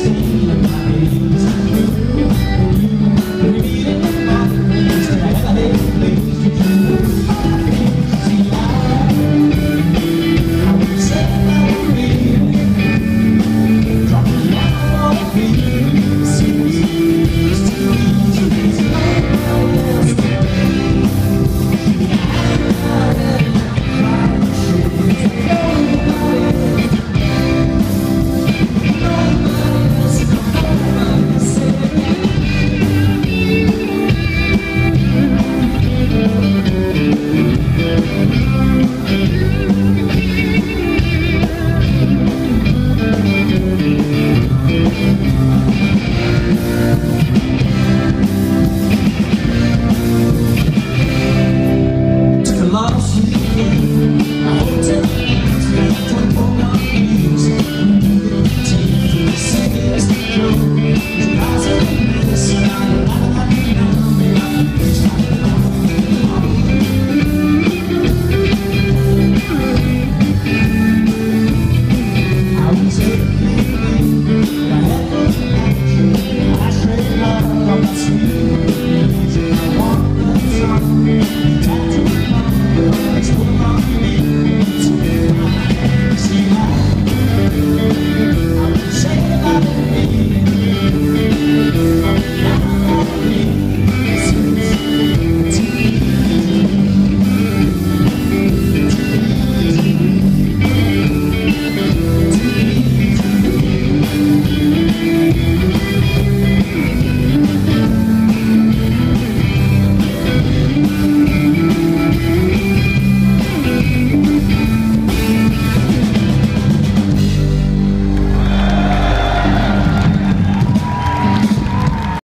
stay in my